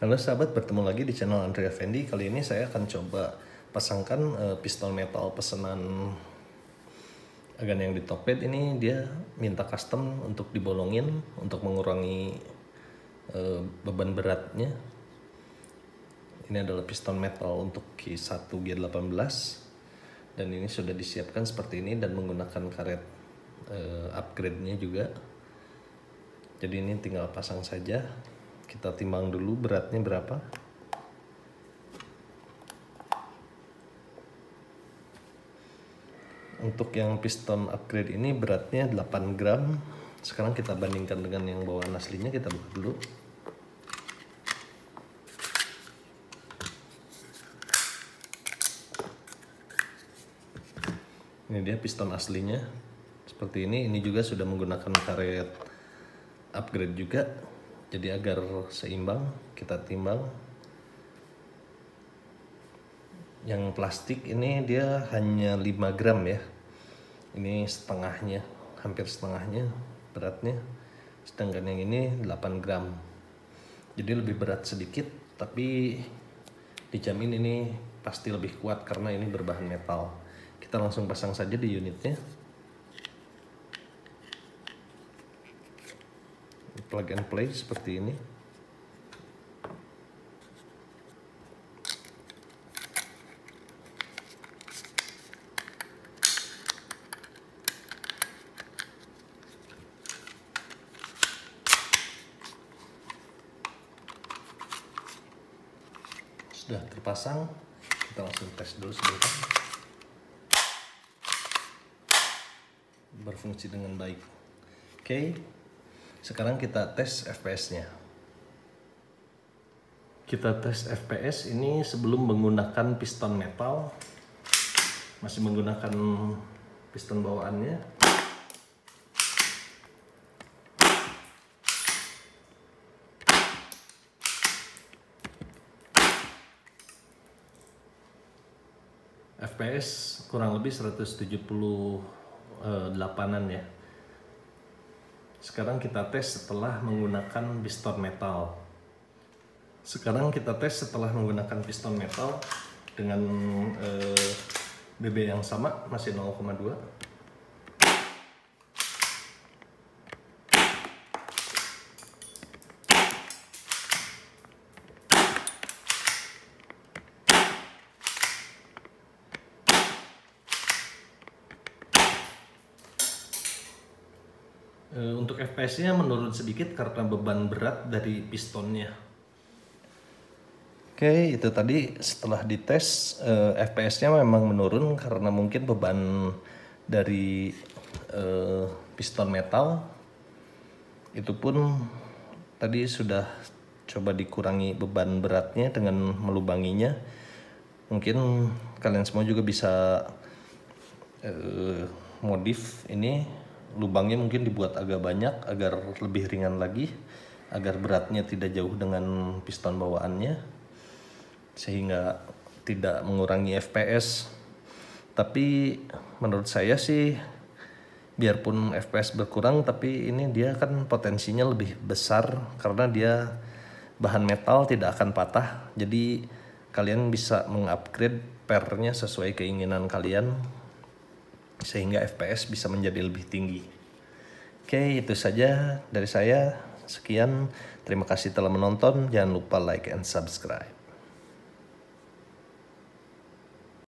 Halo sahabat, bertemu lagi di channel Andre Effendi. Kali ini saya akan coba pasangkan uh, pistol metal pesanan agan yang di Tokped ini dia minta custom untuk dibolongin untuk mengurangi uh, beban beratnya. Ini adalah piston metal untuk Q1 G18 dan ini sudah disiapkan seperti ini dan menggunakan karet uh, upgrade-nya juga. Jadi ini tinggal pasang saja kita timbang dulu beratnya berapa? Untuk yang piston upgrade ini beratnya 8 gram. Sekarang kita bandingkan dengan yang bawaan aslinya kita buka dulu. Ini dia piston aslinya. Seperti ini ini juga sudah menggunakan karet upgrade juga jadi agar seimbang kita timbang. Yang plastik ini dia hanya 5 gram ya. Ini setengahnya hampir setengahnya beratnya. Sedangkan yang ini 8 gram. Jadi lebih berat sedikit tapi dijamin ini pasti lebih kuat karena ini berbahan metal. Kita langsung pasang saja di unitnya plug and play seperti ini. Sudah terpasang kita langsung tes dulu sebentar. Berfungsi dengan baik. Oke. okay. Sekarang kita tes FPS-nya. Kita tes FPS ini sebelum menggunakan piston metal. Masih menggunakan piston bawaannya. FPS kurang lebih 178-an ya sekarang kita tes setelah menggunakan piston metal. Sekarang kita tes setelah menggunakan piston metal dengan eh, BB yang sama masih 0,2. Eh, untuk FPS-nya menurun sedikit karena beban berat dari pistonnya. Oke, itu tadi setelah dites eh, FPS-nya memang menurun karena mungkin beban dari eh, piston metal itu pun tadi sudah coba dikurangi beban beratnya dengan melubanginya. Mungkin kalian semua juga bisa eh, modif ini lubangnya mungkin dibuat agak banyak agar lebih ringan lagi agar beratnya tidak jauh dengan piston bawaannya sehingga tidak mengurangi FPS tapi menurut saya sih biarpun FPS berkurang tapi ini dia kan potensinya lebih besar karena dia bahan metal tidak akan patah. Jadi kalian bisa mengupgrade pernya sesuai keinginan kalian sehingga FPS bisa menjadi lebih tinggi. Oke, itu saja dari saya. Sekian, terima kasih telah menonton. Jangan lupa like and subscribe.